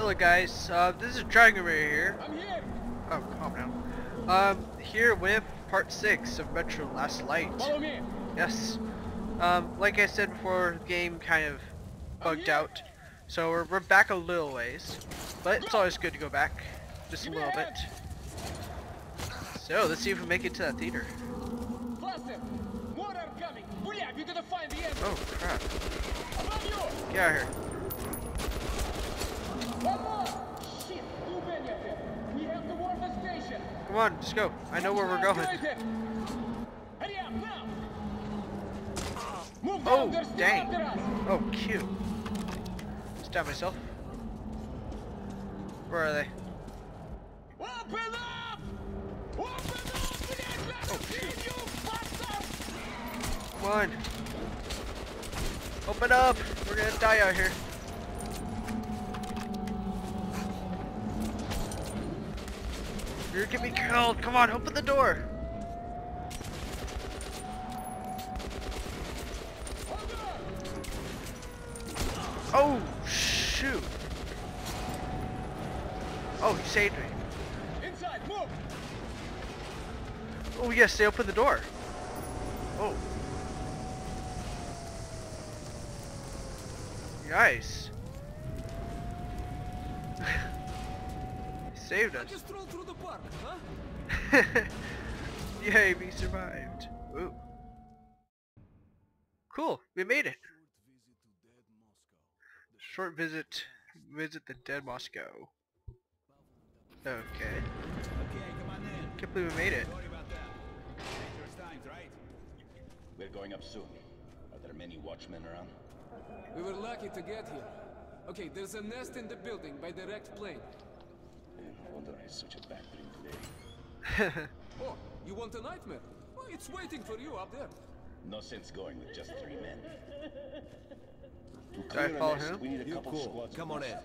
Hello guys, uh, this is Dragon Ray here. I'm here. Oh, calm down. Um, here with part 6 of Metro Last Light. Follow me. Yes. Um, like I said before, the game kind of bugged out. So we're, we're back a little ways. But it's always good to go back. Just a little bit. So, let's see if we make it to that theater. More are coming. Up. You gotta find the end. Oh, crap. Get out of here. Come on, let's go. I know where we're going. Oh, dang. Oh, cute. Stab myself. Where are they? Open up! Open up! Come on. Open up! We're gonna die out here. You're gonna get me killed. Come on, open the door. Oh, shoot. Oh, he saved me. Inside, move! Oh, yes, they opened the door. Oh. Nice. Saved us. Just stroll through the park, huh? Yay, we survived. Ooh. Cool, we made it. Short visit, visit the dead Moscow. Okay. Okay, come on in. Can't believe we made it. Sorry about that. Dangerous times, right? We're going up soon. Are there many watchmen around? We were lucky to get here. Okay, there's a nest in the building by the direct plane. No wonder I had such a bad dream today. Oh, you want a nightmare? Well, it's waiting for you up there. No sense going with just three men. To Do I follow him? We need a couple cool. squads. Come on in.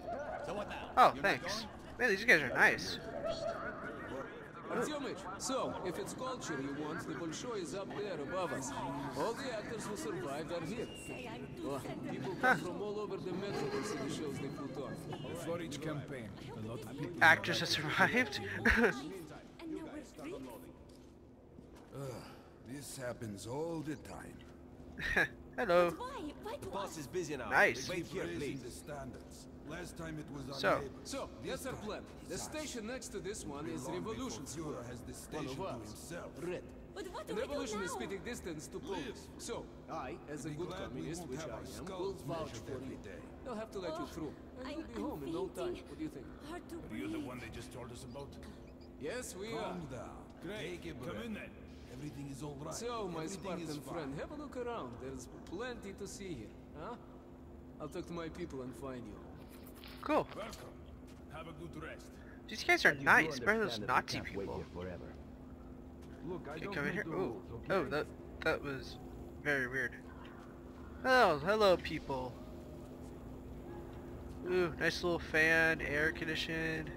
So what now? Oh, You're thanks. Man, these guys are nice. First. Artyomich, so, if it's culture you want, the Bolshoi is up there above us. All the actors who survived are here. Oh, people come from all over the metro to see the shows they put on. For each campaign, a lot of people. Actors have survived. This happens all the time. Hello. Why? Why The do boss is busy now. Nice. Wait here, Raising please. the standards. Last time it was So. unable. So, that's our plan. The station next to this one is Revolution Square. Has the One station of to us. himself. Red. But what do And we do revolution is now? spitting distance to Polis. So, I, as a good communist, won't which have I am, will skulls vouch for every you. day. They'll have to let you Oh, through. And I'm- you'll be I'm home in no time. fainting. What do you think? Hard to Are you the one they just told us about? Yes, we are. Calm down. Take a. Come in then. Everything is all right. So, my Everything is Spartan friend, have a look around. There's plenty to see here, huh? I'll talk to my people and find you. Cool. Welcome. Have a good rest. These guys are nice. Better than those Nazi people. Look, I Okay, don't come in here. the Oh, okay? oh, that that was very weird. Oh, hello, people. Ooh, nice little fan, air conditioned.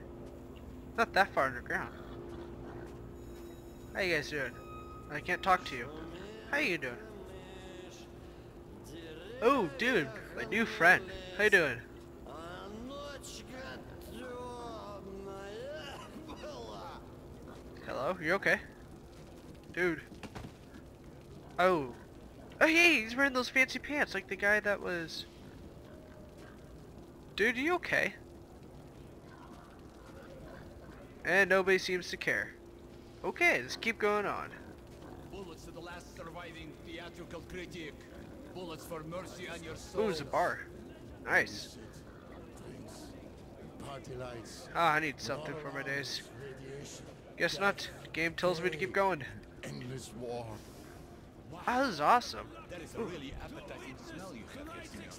Not that far underground. How you guys doing? I can't talk to you. How you doing? Oh, dude, my new friend. How you doing? Hello, you okay? Dude. Oh. Oh hey, he's wearing those fancy pants like the guy that was... Dude, you okay? And nobody seems to care. Okay, let's keep going on. Bullets to the last surviving theatrical critic. Bullets for mercy on your soul. Ooh, it's a bar. Nice. Party lights, Ah, I need something for my days. Guess not. The game tells me to keep going. endless war. Ah, this is awesome. That is a really appetizing smell you have here.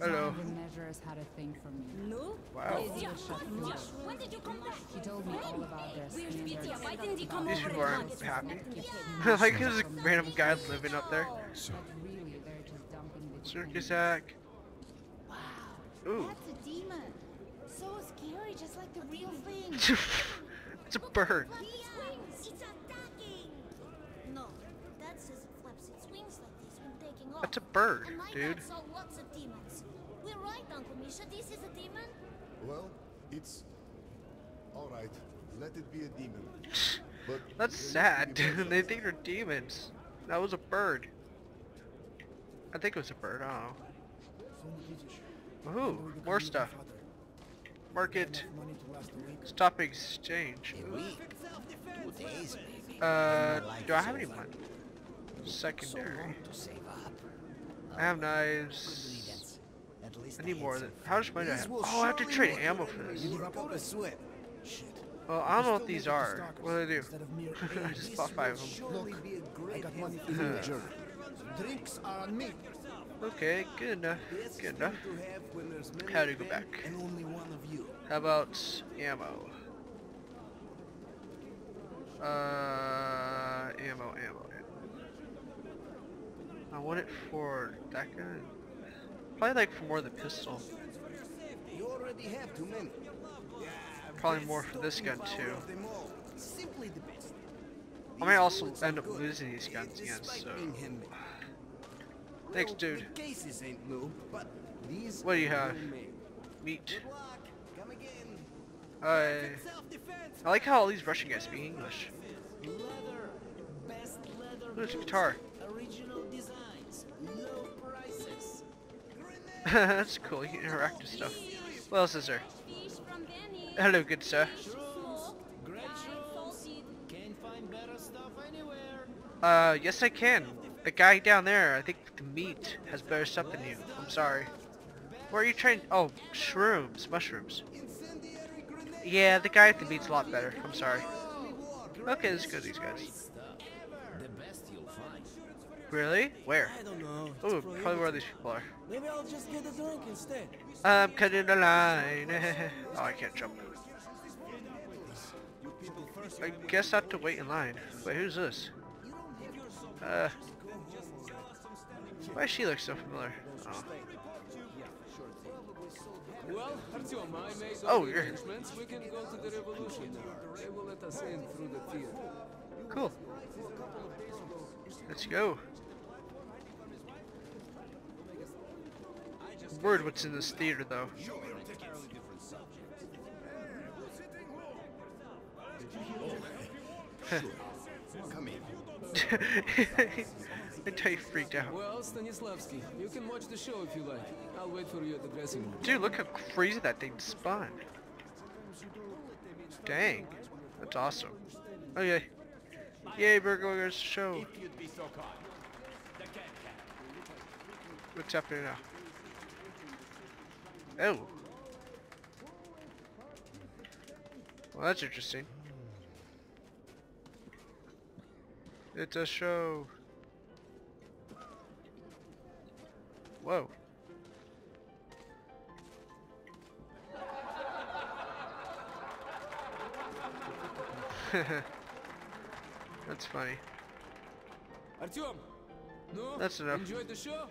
Hello. The measures had a thing for me. No? Wow. Yeah, what? When did you come back? He told me all about their Where's standards. Vitya? Why didn't he come These over people and aren't hug us? happy. Like there's a random guy living up there. But really, they're just dumping the Circus act. Wow. Ooh. That's a demon. So scary, just like the real thing. it's a bird. Flaps its wings. It's attacking. No, that says its wings like this when taking off. That's a bird, dude. dad saw lots of demons. We're right, Uncle Misha. This is a demon. Well, it's all right. Let it be a demon. But That's sad. used to be birds they think they're demons. That was a bird. I think it was a bird. I don't know. Ooh, more stuff. Market. Stop exchange. Uh, do I have any money? Secondary. I have knives. I need more than. How much money do I have? Oh, I have to trade ammo for this. Well, I don't know what these are. What do they do? I just bought five of them. I got money for you, Jerry. Drinks are on me. Okay, good enough. Good enough. How do you go back? And only one of you. How about ammo? Uh, ammo, ammo, ammo. I want it for that gun. Probably like for more of the pistol. You already have too many. Probably more for this gun too. Simply the best. I might also end up losing these guns again, so. Thanks, dude. Cases ain't new, but these What do you have? Meat. Again. Uh, I I like how all these Russian guys speak English. Leather. Best leather. Look, guitar. That's cool. You interact with stuff. What else is there? Hello, good sir. Uh, yes I can. The guy down there, I think the meat has better stuff than you. I'm sorry. What are you trying? Oh, shrooms, mushrooms. Yeah, the guy at the meat's a lot better. I'm sorry. Okay, let's go these guys. Really? Where? I don't know. Oh, probably where these people are. Maybe I'll just get a drink instead. I'm cutting the line. oh, I can't jump. I guess I have to wait in line. Wait, who's this? Uh, why does she look so familiar? Oh. Well, Artyom, I made Oh, the arrangements. We can go to the revolution now. They will let us in through the theater. Cool. Let's go. Word what's in this theater though. Come in. Until you freaked out. Well, Stanislavski, you can watch the show if you like. I'll wait for you at the dressing room. Dude, look how crazy that thing spun. Dang. That's awesome. Oh yeah. Yay, Burglar's show. If you'd be so kind. The cat cat. What's happening now? Oh. Well, that's interesting. It's a show. Whoa. That's funny. Artyom! No? That's enough. Enjoyed the show?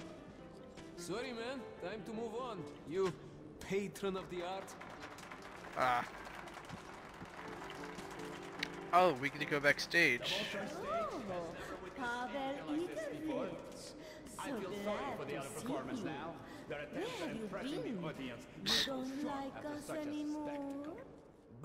Sorry, man. Time to move on. You patron of the art. Ah. Oh, we get to go backstage. Pavel Ivanovich. So I feel sorry for the glad other to see performers you. now. Their Where attempts have you impressing been? the audience You don't like us anymore?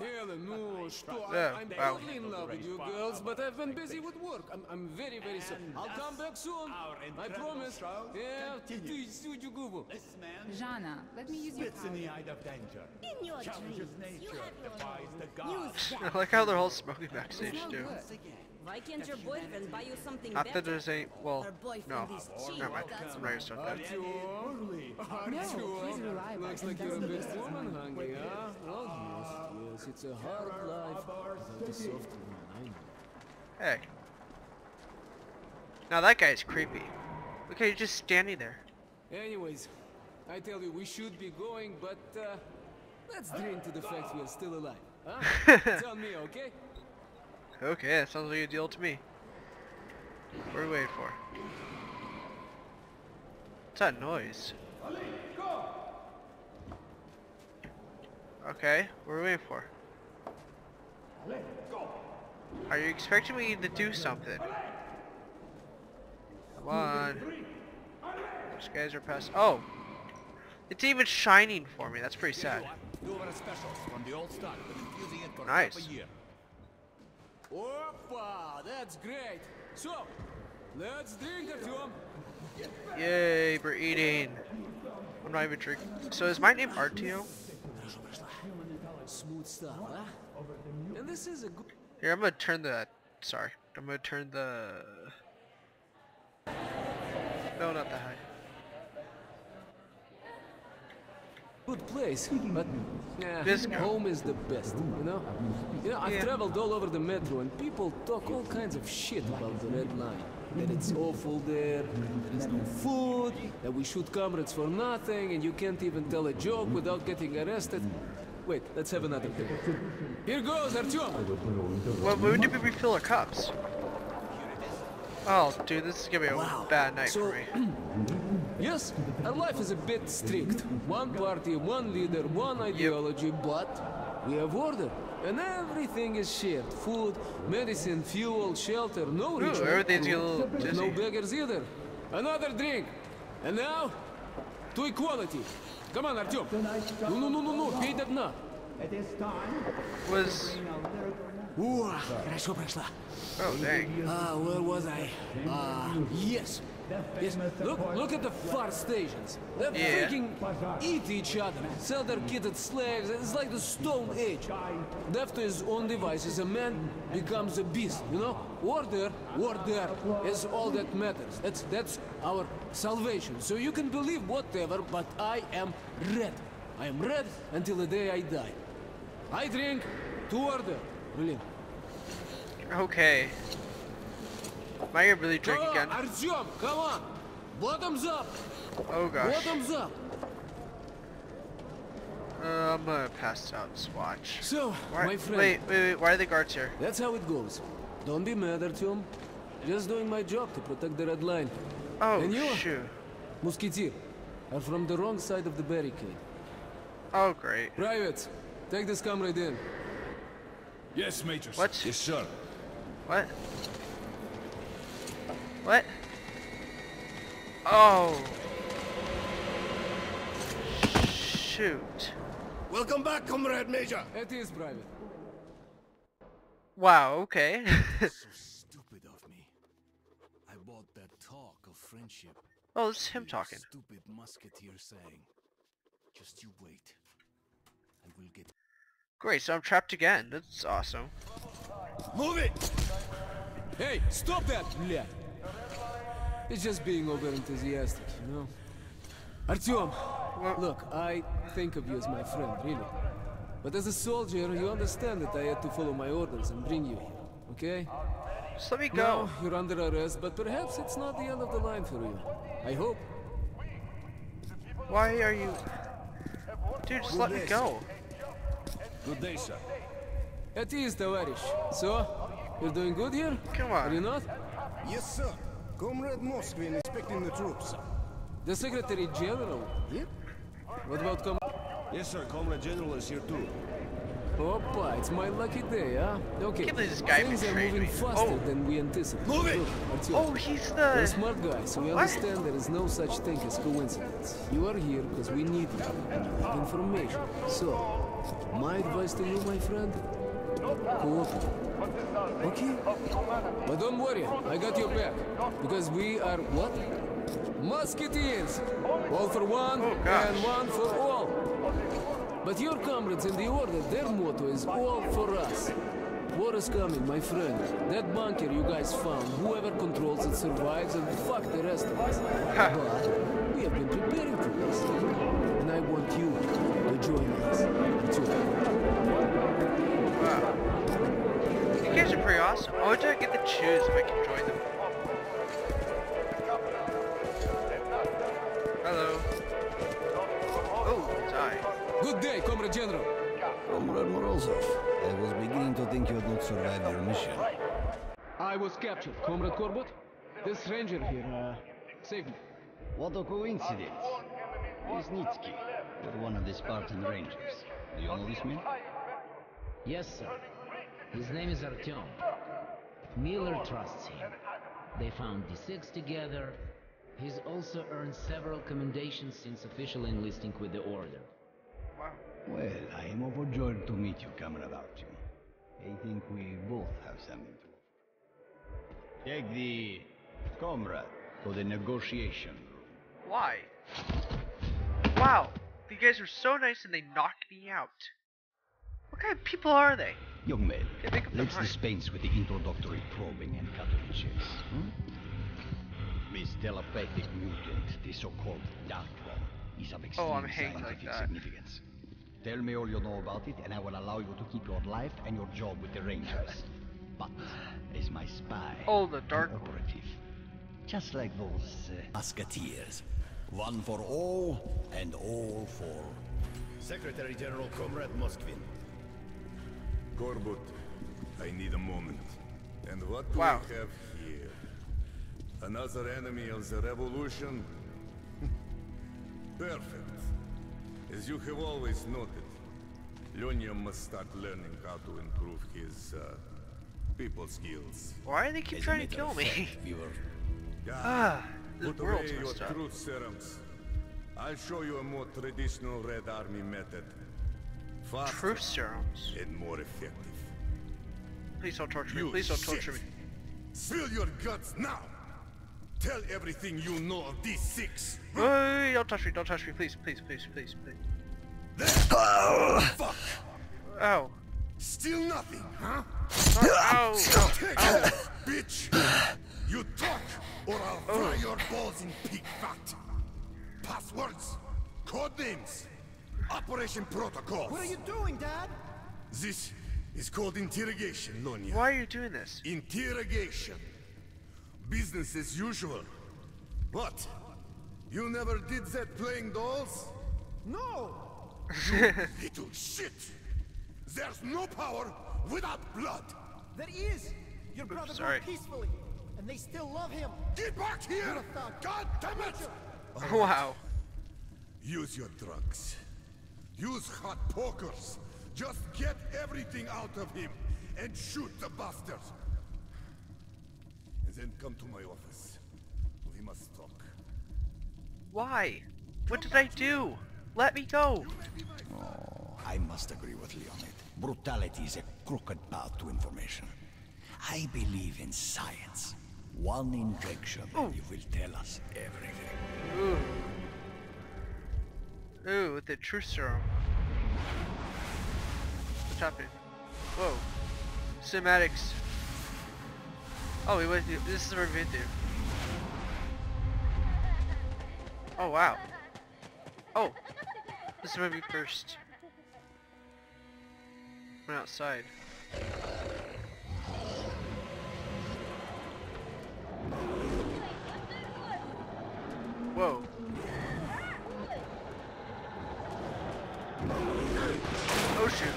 spectacle. Bella, no, что? Yeah, I'm wow. totally in love with you girls, but I've been busy with work. I'm, I'm very, very sorry. I'll come back soon. Our I incredible promise. show Yeah, continues. ты сюди губу. This man Jana, let me use your sits in the power. eye of danger. In your Challenges dreams, you nature, have your defies the Use gods. I that. like how they're all smoking backstage Smell too. good. Why can't your boyfriend buy you something Not that there's any. Well, Her boyfriend no. is cheap, Never mind. that's I'm not gonna start that. Artyom! No, he's reliable. Looks and like you're a doesn't bit waste his woman money. hungry, huh? Well, yes, yes, it's a hard life without a soft woman, I know. Hey. Now that guy's creepy. Look how he's just standing there. Anyways, I tell you, we should be going, but uh, let's drink to the fact we are still alive. Huh? it's on me, okay? Okay, that sounds like a deal to me. What are we waiting for? What's that noise? Okay, what are we waiting for? Are you expecting me to do something? Come on. These guys are past. Oh! It's even shining for me. That's pretty sad. leftover Opa, that's great. So, let's drink, Yay, we're eating. I'm not even drinking. So is my name Artio? Smooth stuff, huh? And this is a good. Here, I'm gonna turn the. Sorry, I'm gonna turn the. No, not that high. Good place, but yeah, Bisco. home is the best, you know? You know, I've Yeah. traveled all over the metro and people talk all kinds of shit about the Red Line. That it's awful there, that there's no food, that we shoot comrades for nothing, and you can't even tell a joke without getting arrested. Wait, let's have another drink. Here goes, Artyom! Well, when did we refill our cups? Oh, dude, this is gonna be a Wow. bad night So- for me. Yes, our life is a bit strict. One party, one leader, one ideology, but we have order. And everything is shared. Food, medicine, fuel, shelter, no Ooh, rich. no everything's poor. a little There's no dizzy. beggars either. Another drink. And now, to equality. Come on, Artyom. No, no, no, no, no, пей до дна. Was О, хорошо прошла. oh dang. Ah, where was I? Ah, yes. Yes, look, look at the far stations. They Yeah. freaking eat each other, sell their kitted slaves. It's like the Stone Age. Left to his own devices, a man becomes a beast, you know? Order, order is all that matters. That's, that's our salvation. So you can believe whatever, but I am red. I am red until the day I die. I drink to order. Brilliant. Okay. Am I gonna really drink again? Artyom, come on! Bottoms up! Oh gosh. Bottoms up! Uh, I'm gonna pass out Swatch. So, Why, my friend, wait, wait, wait. Why are the guards here? that's how it goes. Don't be mad, Artyom. Just doing my job to protect the red line. Oh And you? shoot. Musketeer, are from the wrong side of the barricade. Oh great. Private, take this comrade in. Yes, Major. What? Yes, sir. What? What? Oh. Shoot. Welcome back, Comrade Major. It is private. Wow, okay. so stupid of me. I bought that talk of friendship. Oh, it's him talking. Stupid musketeer saying. Just you wait. I will get Great, so I'm trapped again. That's awesome. Move it! Hey, stop that! It's just being over enthusiastic, you know? Artyom, look, I think of you as my friend, really. But as a soldier, you understand that I had to follow my orders and bring you here, okay? Just let me Now, go. you're under arrest, but perhaps it's not the end of the line for you. I hope. Why are you? Dude, just let me go. Good day, sir. At ease, товарищ. So, you're doing good here? Come Are you on. not? Yes, sir. Comrade Moskvin inspecting the troops. The Secretary General, yeah? What about com- Yes, sir. Comrade General is here too. Oppa, it's my lucky day, huh? Okay, can't this guy things are moving me. faster Oh. than we anticipated. Move it! Look, Oh, he's You're smart guy, so we What? understand there is no such thing as coincidence. You are here because we need you, and you have information. So, my advice to you, my friend, cooperate. Okay? But don't worry, I got your back. Because we are what? Musketeers! All for one, Oh, and one for all. But your comrades in the order, their motto is all for us. War is coming, my friend. That bunker you guys found, whoever controls it survives and fuck the rest of us. but we have been preparing for this. And I want you to join us. Too. Wow. You guys are pretty awesome. Oh, do I get to choose if I can join them? Hello. Oh, it's I. Good day, Comrade General. Comrade Morozov, I was beginning to think you had not survived your mission. I was captured, Comrade Korbut. This ranger here, uh, saved me. What a coincidence. Lesnitsky, you're one of the Spartan Rangers. Do you know this man? Yes, sir. His name is Artyom. Miller trusts him. They found D6 together. He's also earned several commendations since official enlisting with the Order. Well, I am overjoyed to meet you, Comrade Artyom. I think we both have something to. Take the comrade to the negotiation room. Why? Wow, you guys were so nice and they knocked me out. What kind of people are they? Young man, They make up their let's mind. dispense with the introductory probing and cutting checks. Hmm? This telepathic mutant, the so-called Dark One, is of extreme Oh, I'm hanging like scientific significance. Tell me all you know about it, and I will allow you to keep your life and your job with the Rangers. But as my spy, Oh, the Dark One. operative, just like those uh, Musketeers. One for all, and all for... Secretary General Comrade Moskvin. Korbut, I need a moment. And what do Wow. we have here? Another enemy of the revolution? Perfect. As you have always noted, Lyonya must start learning how to improve his, uh, people skills. Why do they keep As trying to kill me? fact, we were ah, this Put away your truth serums. I'll show you a more traditional Red Army method. Faster Truth serums. and more effective. Please don't torture me. Please don't torture me. shit. Spill your guts now! Tell everything you know of these six! Wait, wait, wait, don't touch me. Don't touch me. Please, please, please, please, please. Oh, Fuck! Ow. Still nothing, huh? Ow. Ow. Take Ow. it, bitch! You talk, or I'll oh. fry your balls in pig fat! Passwords, code names, operation Protocol. What are you doing, Dad? This is called interrogation, Lyonya. Why are you doing this? Interrogation. Business as usual. What? You never did that playing dolls? No! Little shit! There's no power without blood! There is! Your brother sorry. peacefully, and they still love him. Get back here! God damn it! Wow. Use your drugs. Use hot pokers. Just get everything out of him and shoot the bastard. And then come to my office. We must talk. Why? What did I do? Let me go. Oh, I must agree with Leonid. Brutality is a crooked path to information. I believe in science. One injection, and you will tell us everything. Ooh. Ooh, the truth serum. What's happening? Whoa. Cinematics. Oh, we went. This is where we've been. Oh wow. Oh, this is where we first went outside. Whoa. Oh shoot.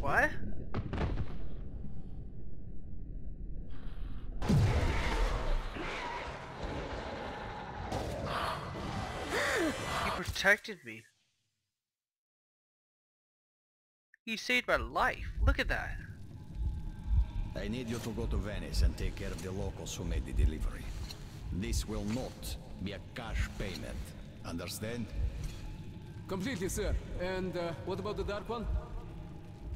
What? He protected me. He saved my life. Look at that. I need you to go to Venice and take care of the locals who made the delivery. This will not be a cash payment. Understand? Completely, sir. And uh, what about the Dark One?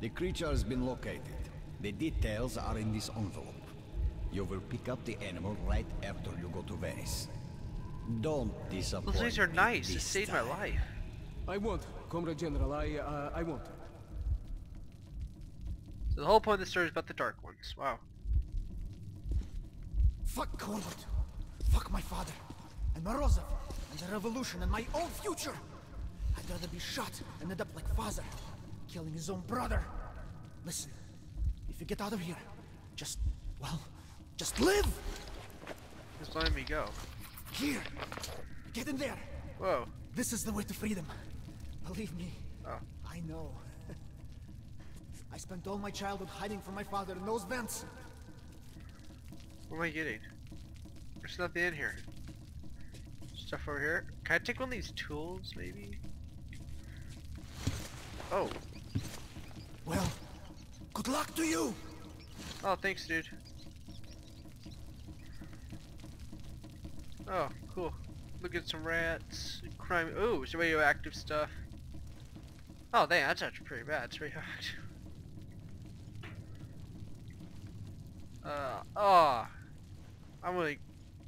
The creature has been located. The details are in this envelope. You will pick up the animal right after you go to Venice. Don't disappoint Those things are me nice. It this saved my life. I won't, Comrade General. I, uh, I won't. So the whole point of the story is about the Dark Ones. Wow. Fuck Korbut. Fuck my father. And Morozov. And the revolution and my own future. I'd rather be shot and end up like father. Killing his own brother. Listen. If you get out of here, just, well, just live! Just letting me go. Here. Get in there. Whoa. This is the way to freedom. Believe me. Oh. I know. I spent all my childhood hiding from my father in those vents. What am I getting? There's nothing in here. Stuff over here. Can I take one of these tools, maybe? Oh. Well, good luck to you! Oh, thanks, dude. Oh, cool. Look at some rats. Crime. Ooh, some radioactive stuff. Oh, dang, that's actually pretty bad. It's radioactive. Uh, oh.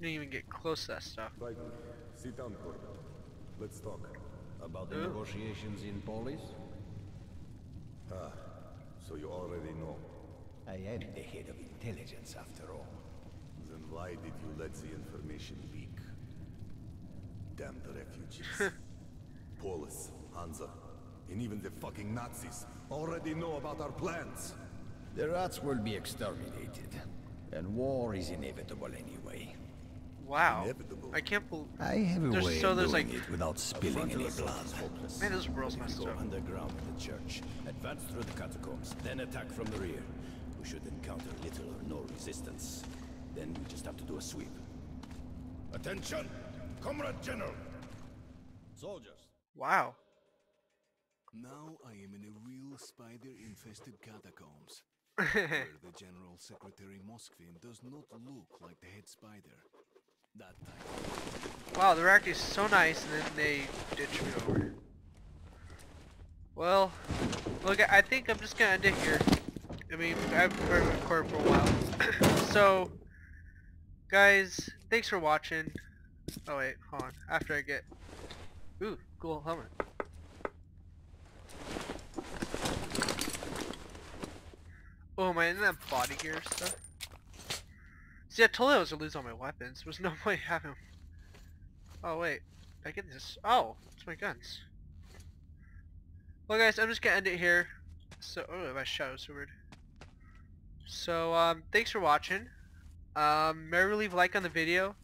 I'm didn't even get close to that stuff. Right. Sit down, Korbut. Let's talk. About the Ooh. negotiations in Polis? Ah, so you already know. I am the head of intelligence after all. Then why did you let the information leak? Damn the refugees. Polis, Hansa, and even the fucking Nazis already know about our plans. The rats will be exterminated. And war is inevitable anyway. Wow. I can't believe. I have a there's, way so of there's doing like. it without spilling any blood. Man, this world's messed Go up. underground in the church, advance through the catacombs, then attack from the rear. We should encounter little or no resistance. Then we just have to do a sweep. Attention! Comrade General! Soldiers! Wow. Now I am in a real spider-infested catacombs. where the General Secretary Moskvin does not look like the head spider. Wow, they're actually so nice, and then they ditch me over. Well, look, I think I'm just gonna end it here. I mean, I've been recording for a while. so, guys, thanks for watching. Oh wait, hold on. After I get, ooh, cool helmet. Oh my, isn't that body gear stuff? See, I told you I was gonna lose all my weapons. There was no way having them. Oh wait, I get this. Oh, it's my guns. Well guys, I'm just gonna end it here. So, oh, my shadow sword. So, um, thanks for watching. Um, remember leave a like on the video.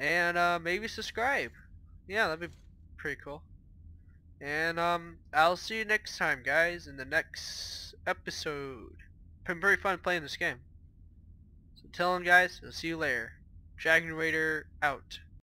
And, uh, maybe subscribe. Yeah, that'd be pretty cool. And, um, I'll see you next time, guys, in the next episode. Been very fun playing this game. So, tell them, guys, I'll see you later. Dragon Raider out.